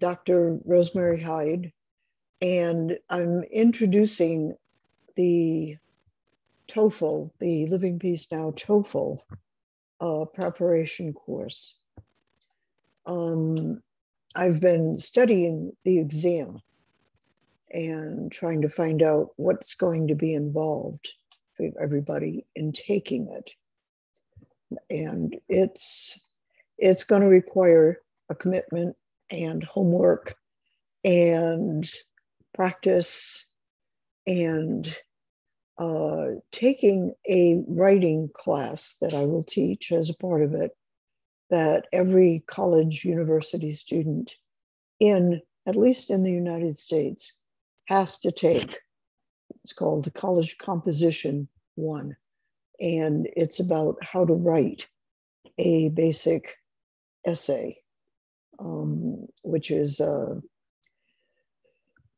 Dr. Rosemary Hyde, and I'm introducing the TOEFL, the Living Peace Now TOEFL uh, preparation course. Um, I've been studying the exam and trying to find out what's going to be involved for everybody in taking it. And it's it's going to require a commitment and homework and practice and uh, taking a writing class that I will teach as a part of it that every college university student in at least in the United States has to take. It's called the College Composition One, and it's about how to write a basic essay, um, which is a,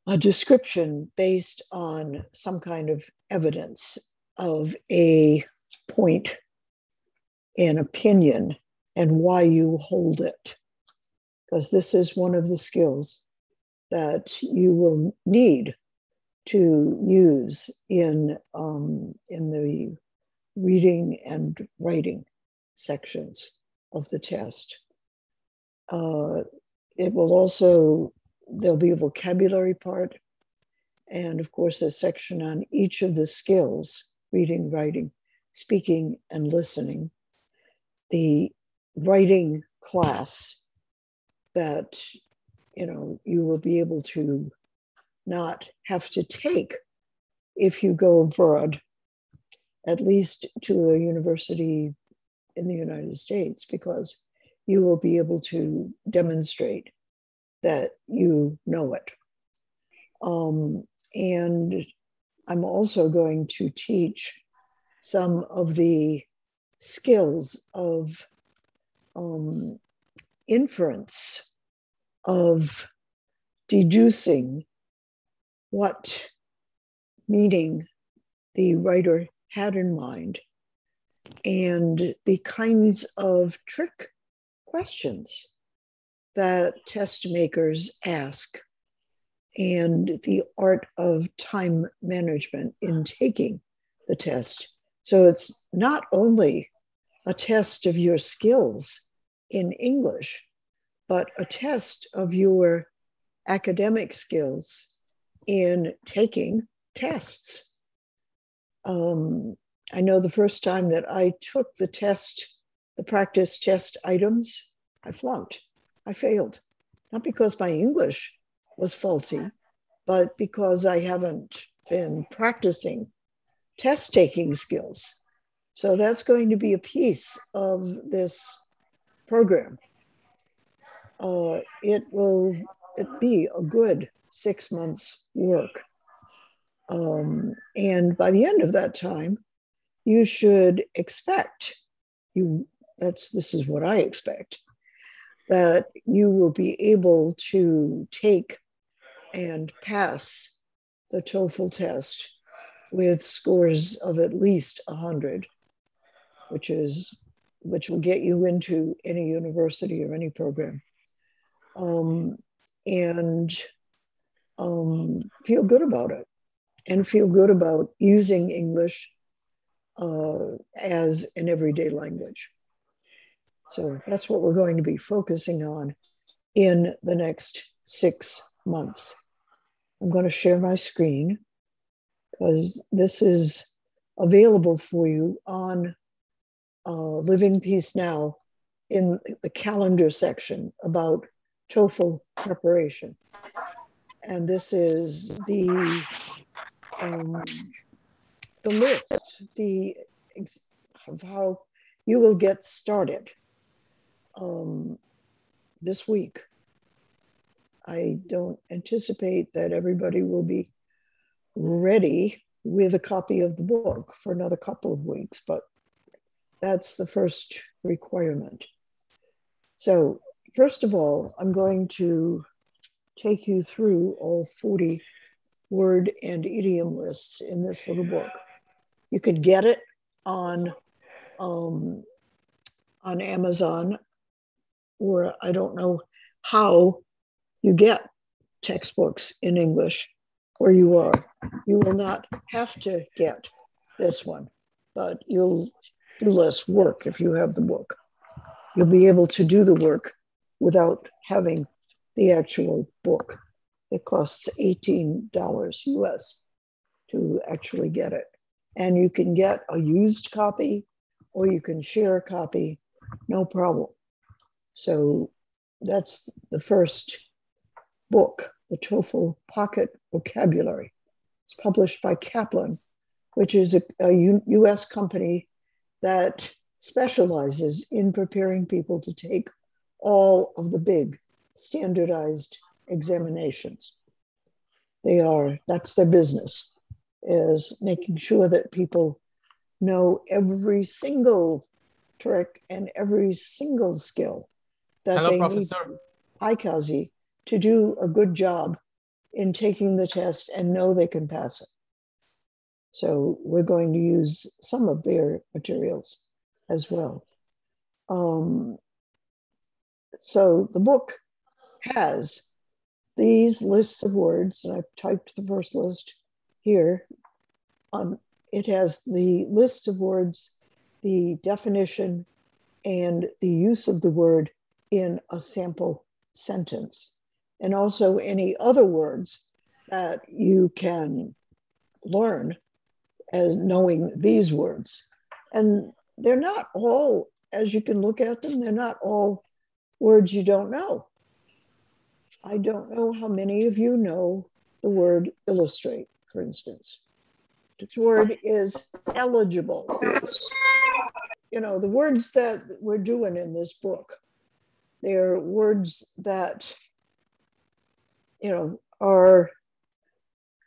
a description based on some kind of evidence of a point, an opinion, and why you hold it. Because this is one of the skills that you will need to use in, um, in the reading and writing sections of the test. Uh, it will also, there'll be a vocabulary part, and of course, a section on each of the skills reading, writing, speaking, and listening. The writing class that you know you will be able to not have to take if you go abroad at least to a university in the united states because you will be able to demonstrate that you know it. Um, and i'm also going to teach some of the skills of um, inference of deducing what meaning the writer had in mind and the kinds of trick questions that test makers ask and the art of time management in taking the test. So it's not only a test of your skills in English, but a test of your academic skills in taking tests. Um, I know the first time that I took the test, the practice test items, I flunked. I failed. Not because my English was faulty, but because I haven't been practicing test taking skills. So that's going to be a piece of this program. Uh, it will it be a good six months work. Um, and by the end of that time, you should expect you that's this is what I expect that you will be able to take and pass the TOEFL test with scores of at least 100 which is which will get you into any university or any program, um, and um, feel good about it, and feel good about using English uh, as an everyday language. So that's what we're going to be focusing on in the next six months. I'm going to share my screen because this is available for you on uh, Living Peace Now in the calendar section about TOEFL preparation. And this is the um, the list, the of how you will get started um, this week. I don't anticipate that everybody will be ready with a copy of the book for another couple of weeks, but that's the first requirement. So first of all, I'm going to take you through all 40 word and idiom lists in this little book. You could get it on, um, on Amazon, or I don't know how you get textbooks in English where you are. You will not have to get this one, but you'll do less work if you have the book. You'll be able to do the work without having the actual book. It costs $18 US to actually get it. And you can get a used copy or you can share a copy, no problem. So that's the first book, the TOEFL Pocket Vocabulary. It's published by Kaplan, which is a, a U- US company that specializes in preparing people to take all of the big standardized examinations. They are, that's their business, is making sure that people know every single trick and every single skill that Hello, they Professor. need. Hi, Kazi, to do a good job in taking the test and know they can pass it. So we're going to use some of their materials as well. Um, so the book has these lists of words, and I've typed the first list here. Um, it has the list of words, the definition, and the use of the word in a sample sentence, and also any other words that you can learn as knowing these words. And they're not all, as you can look at them, they're not all words you don't know. I don't know how many of you know the word illustrate, for instance. This word is eligible. You know, the words that we're doing in this book, they're words that, you know, are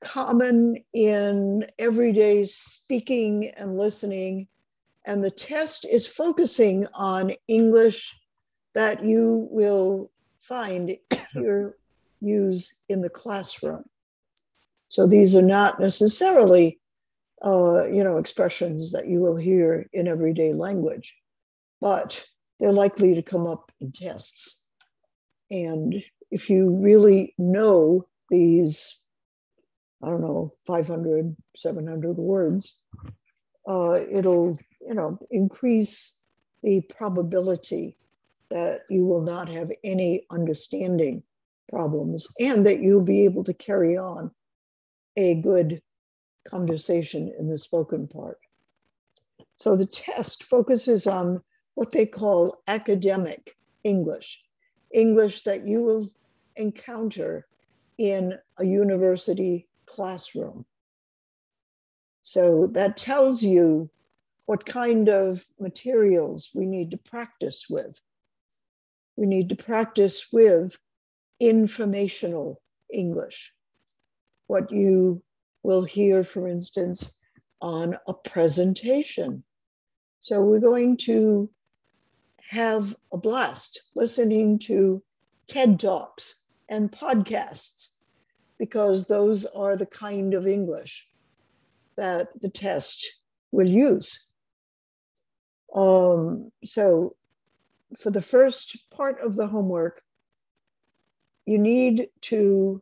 common in everyday speaking and listening. And the test is focusing on English that you will find here use in the classroom. So these are not necessarily, uh, you know, expressions that you will hear in everyday language, but they're likely to come up in tests. And if you really know these, I don't know, 500, 700 words, uh, it'll, you know, increase the probability that you will not have any understanding problems and that you'll be able to carry on a good conversation in the spoken part. So the test focuses on what they call academic English, English that you will encounter in a university classroom. So that tells you what kind of materials we need to practice with. We need to practice with informational English. What you will hear, for instance, on a presentation. So we're going to have a blast listening to TED Talks and podcasts because those are the kind of English that the test will use. Um, so for the first part of the homework, you need to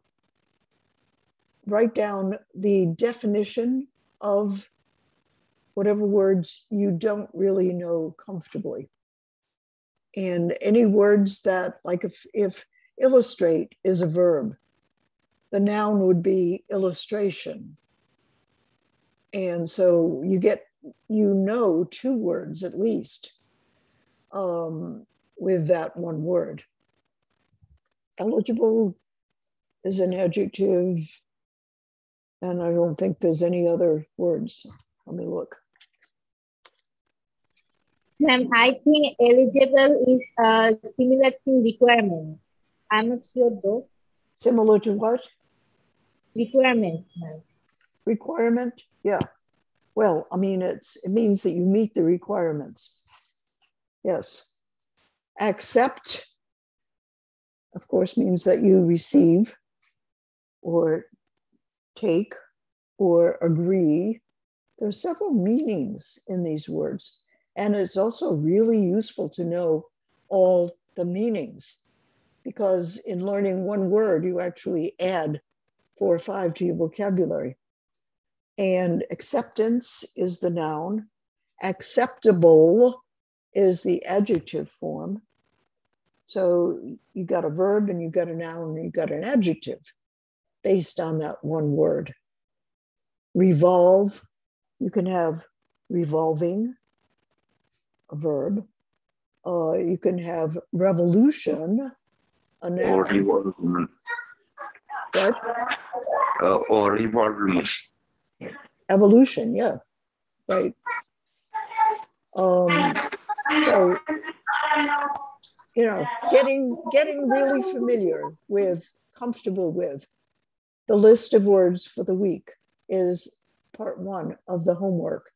write down the definition of whatever words you don't really know comfortably. And any words that, like if, if illustrate is a verb, the noun would be illustration. And so you get, you know, two words at least um, with that one word. Eligible is an adjective, and I don't think there's any other words. Let me look. Ma'am, I think eligible is a similar to requirement. I'm not sure though. Similar to what? Requirement, ma'am. Requirement? Yeah. Well, I mean, it's it means that you meet the requirements. Yes. Accept, of course, means that you receive or take or agree. There are several meanings in these words. And it's also really useful to know all the meanings because in learning one word, you actually add four or five to your vocabulary. And acceptance is the noun, acceptable is the adjective form. So you got a verb and you got a noun and you got an adjective based on that one word. Revolve, you can have revolving, a verb. Uh, you can have revolution, a noun. Or revolvement. What? Uh, or. Evolution, yeah, right. Um, so, you know, getting getting really familiar with, comfortable with the list of words for the week is part one of the homework.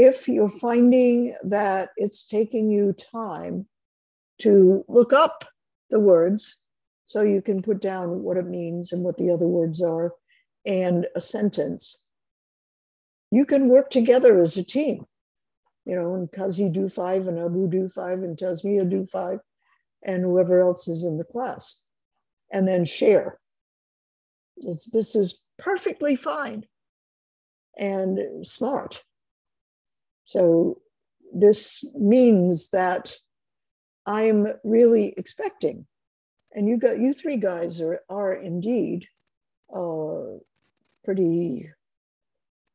If you're finding that it's taking you time to look up the words so you can put down what it means and what the other words are and a sentence, you can work together as a team. You know, and Kazi do five and Abu do five and Tasmia do five and whoever else is in the class. And then share. This is perfectly fine and smart. So this means that I'm really expecting, and you got you three guys are are indeed uh, pretty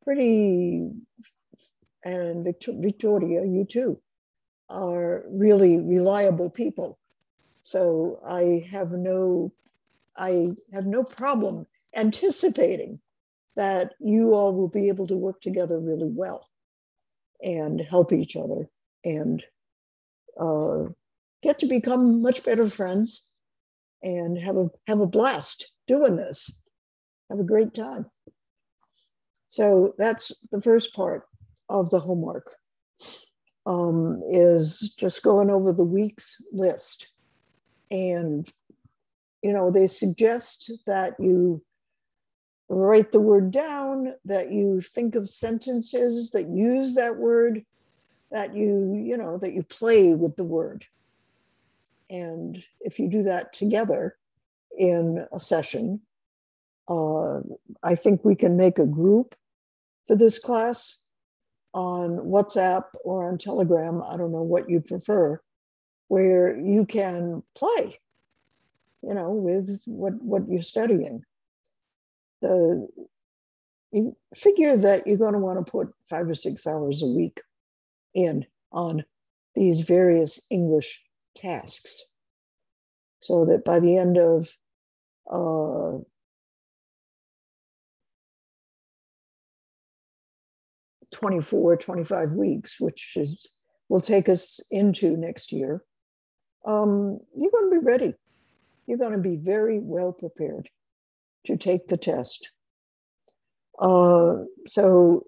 pretty, and Victoria, you too, are really reliable people. So I have no I have no problem anticipating that you all will be able to work together really well and help each other and uh, get to become much better friends and have a have a blast doing this. Have a great time. So that's the first part of the homework. Um, is just going over the week's list, and you know they suggest that you write the word down, that you think of sentences that use that word, that you, you know, that you play with the word. And if you do that together in a session, uh, I think we can make a group for this class on WhatsApp or on Telegram. I don't know what you prefer, where you can play, you know, with what, what you're studying the you figure that you're going to want to put five or six hours a week in on these various English tasks so that by the end of uh, Twenty-four, 25 weeks, which is will take us into next year. Um, you're going to be ready. You're going to be very well prepared to take the test. Uh, so,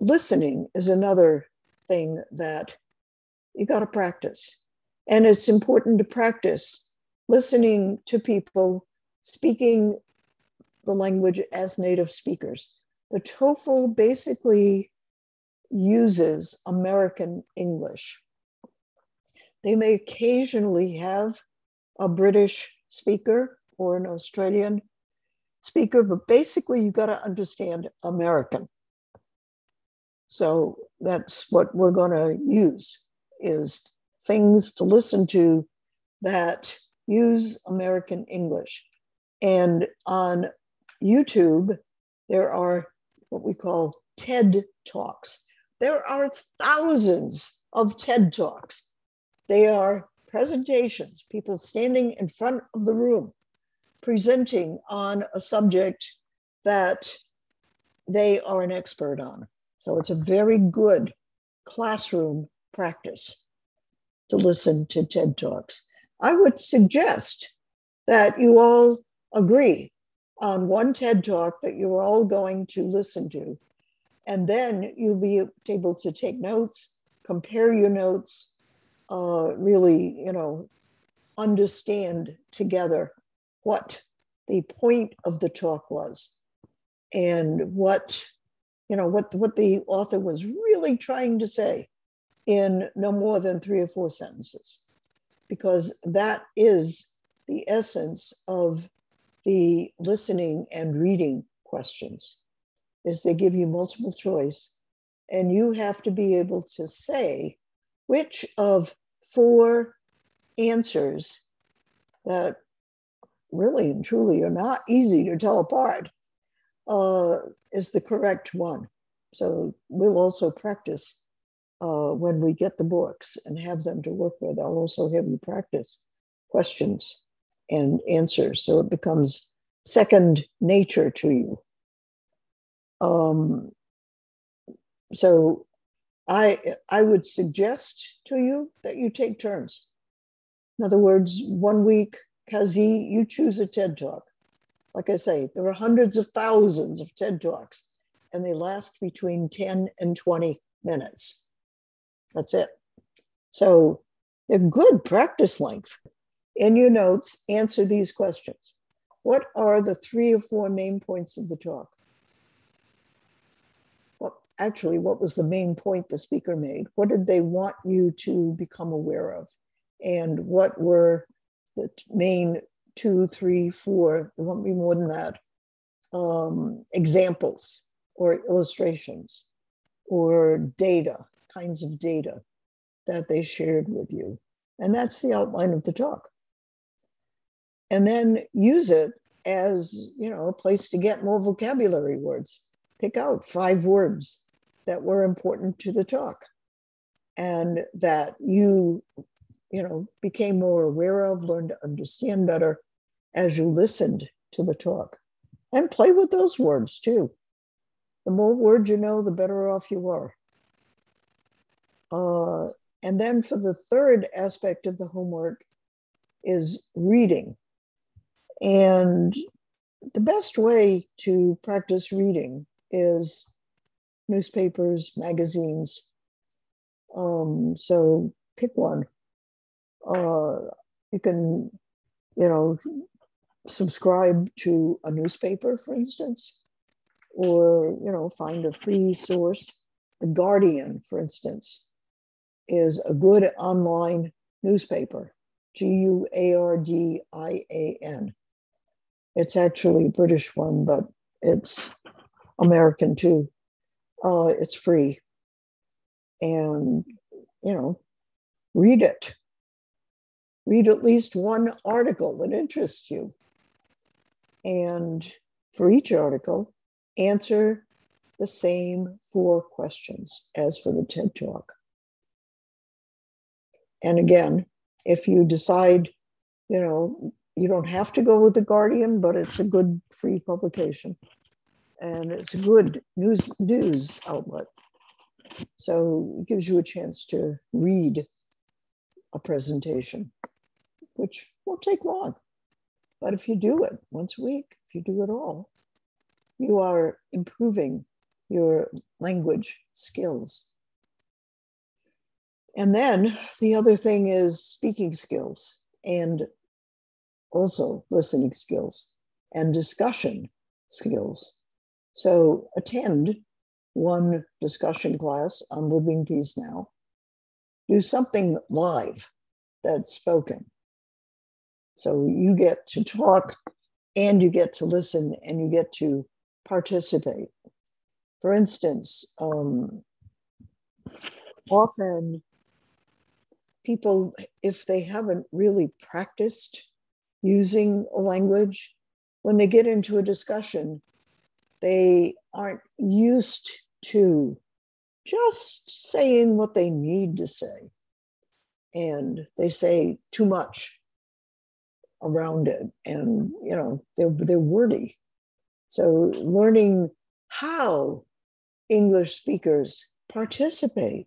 listening is another thing that you got to practice. And it's important to practice listening to people speaking the language as native speakers. The TOEFL basically uses American English. They may occasionally have a British speaker or an Australian speaker, but basically you've got to understand American. So that's what we're going to use is things to listen to that use American English. And on YouTube, there are what we call TED Talks. There are thousands of TED Talks. They are presentations, people standing in front of the room presenting on a subject that they are an expert on. So it's a very good classroom practice to listen to TED Talks. I would suggest that you all agree on one TED Talk that you're all going to listen to. And then you'll be able to take notes, compare your notes, uh, really, you know, understand together what the point of the talk was and what you know what what the author was really trying to say in no more than three or four sentences. Because that is the essence of the listening and reading questions is they give you multiple choice and you have to be able to say which of four answers that really and truly are not easy to tell apart uh, is the correct one. So we'll also practice uh, when we get the books and have them to work with. I'll also have you practice questions and answers so it becomes second nature to you. Um, so I, I would suggest to you that you take turns. In other words, one week, Kazi, you choose a TED Talk. Like I say, there are hundreds of thousands of TED Talks, and they last between 10 and 20 minutes. That's it. So they're good practice length. In your notes, answer these questions. What are the three or four main points of the talk? Well, actually, what was the main point the speaker made? What did they want you to become aware of? And what were the main two, three, four, there won't be more than that, um, examples or illustrations or data, kinds of data that they shared with you. And that's the outline of the talk. And then use it as, you know, a place to get more vocabulary words. Pick out five words that were important to the talk and that you, you know, became more aware of, learned to understand better as you listened to the talk. And play with those words too. The more words you know, the better off you are. Uh, and then for the third aspect of the homework is reading. And the best way to practice reading is newspapers, magazines. Um, so pick one. Uh, you can, you know, subscribe to a newspaper, for instance, or you know, find a free source. The Guardian, for instance, is a good online newspaper. G U A R D I A N. It's actually a British one, but it's American too. Uh, it's free. And, you know, read it. Read at least one article that interests you. And for each article, answer the same four questions as for the TED Talk. And again, if you decide, you know, you don't have to go with The Guardian, but it's a good free publication. And it's a good news news outlet. So it gives you a chance to read a presentation, which won't take long. But if you do it once a week, if you do it all, you are improving your language skills. And then the other thing is speaking skills and also listening skills and discussion skills. So attend one discussion class on Living Peace Now. Do something live that's spoken. So you get to talk and you get to listen and you get to participate. For instance, um, often people, if they haven't really practiced using a language, when they get into a discussion, they aren't used to just saying what they need to say. And they say too much around it. And, you know, they're, they're wordy. So learning how English speakers participate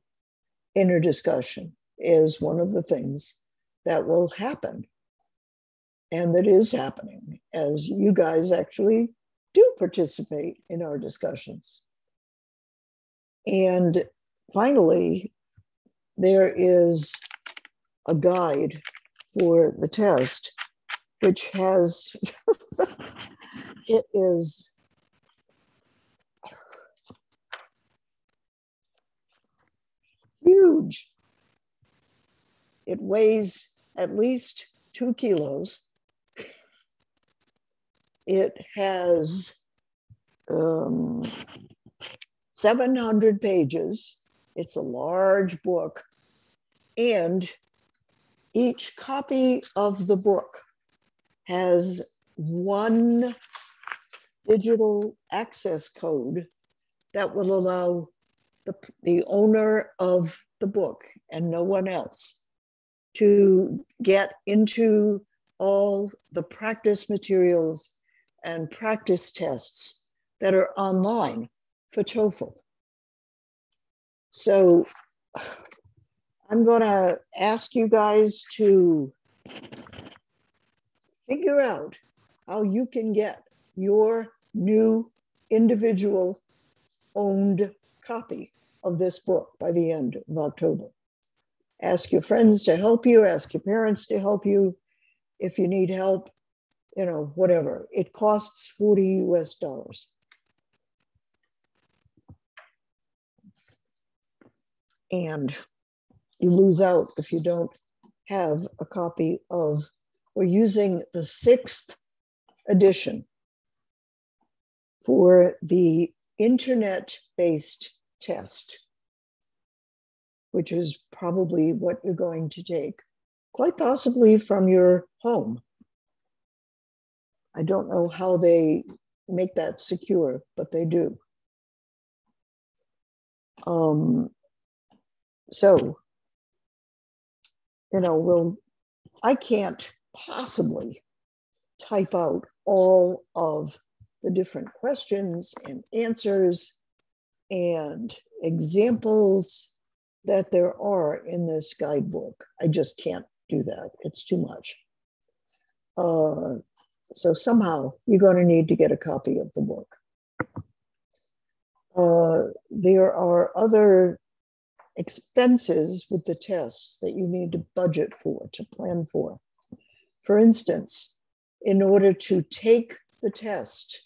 in a discussion is one of the things that will happen and that is happening as you guys actually do participate in our discussions. And finally, there is a guide for the test, which has, it is huge. It weighs at least two kilos it has um, 700 pages. It's a large book. And each copy of the book has one digital access code that will allow the, the owner of the book and no one else to get into all the practice materials and practice tests that are online for TOEFL. So I'm going to ask you guys to figure out how you can get your new individual owned copy of this book by the end of October. Ask your friends to help you, ask your parents to help you. If you need help, you know, whatever. It costs 40 US dollars. And you lose out if you don't have a copy of, we're using the sixth edition for the internet based test, which is probably what you're going to take, quite possibly from your home. I don't know how they make that secure, but they do. Um, so, you know, we'll, I can't possibly type out all of the different questions and answers and examples that there are in this guidebook. I just can't do that. It's too much. Uh, so somehow you're going to need to get a copy of the book. Uh, there are other expenses with the tests that you need to budget for, to plan for. For instance, in order to take the test,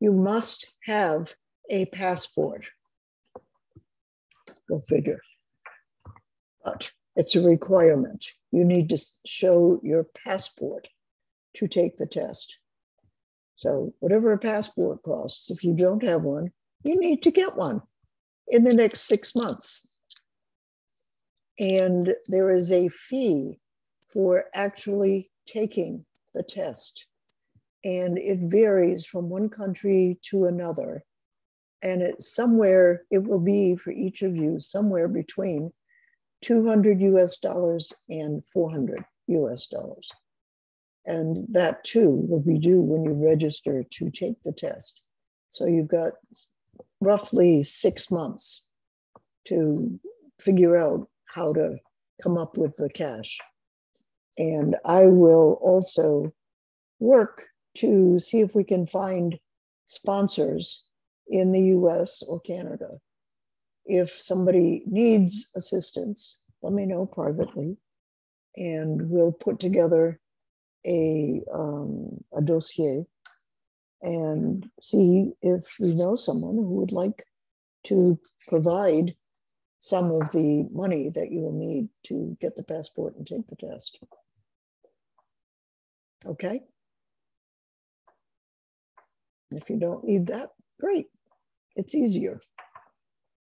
you must have a passport. Go figure. But it's a requirement. You need to show your passport to take the test. So, whatever a passport costs, if you don't have one, you need to get one in the next six months. And there is a fee for actually taking the test. And it varies from one country to another. And it's somewhere, it will be for each of you, somewhere between 200 US dollars and 400 US dollars. And that too will be due when you register to take the test. So you've got roughly six months to figure out how to come up with the cash. And I will also work to see if we can find sponsors in the US or Canada. If somebody needs assistance, let me know privately, and we'll put together a, um, a dossier and see if we know someone who would like to provide some of the money that you will need to get the passport and take the test. Okay? If you don't need that, great. It's easier.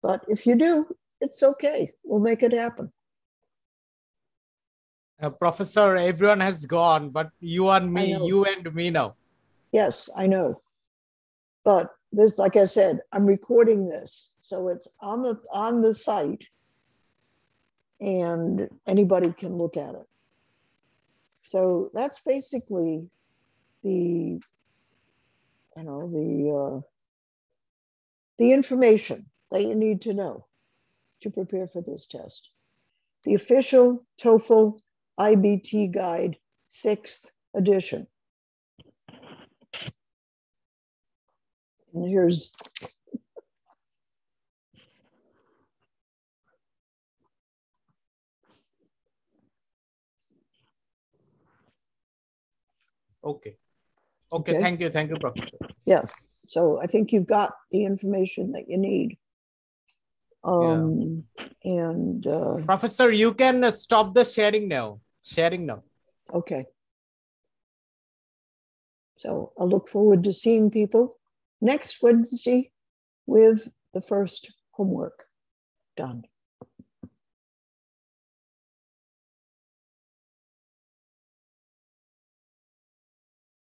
But if you do, it's okay. We'll make it happen. Uh, professor, everyone has gone, but you and me, you and me now. Yes, I know. But this, like I said, I'm recording this, so it's on the on the site, and anybody can look at it. So that's basically the, you know, the uh, the information that you need to know to prepare for this test. The official TOEFL IBT guide, sixth edition. And here's Okay. okay. Okay. Thank you. Thank you, Professor. Yeah. So I think you've got the information that you need. Um, yeah. And uh, Professor, you can stop the sharing now. Sharing now. Okay. So I look forward to seeing people next Wednesday with the first homework done.